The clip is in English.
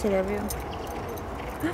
Sería Ah.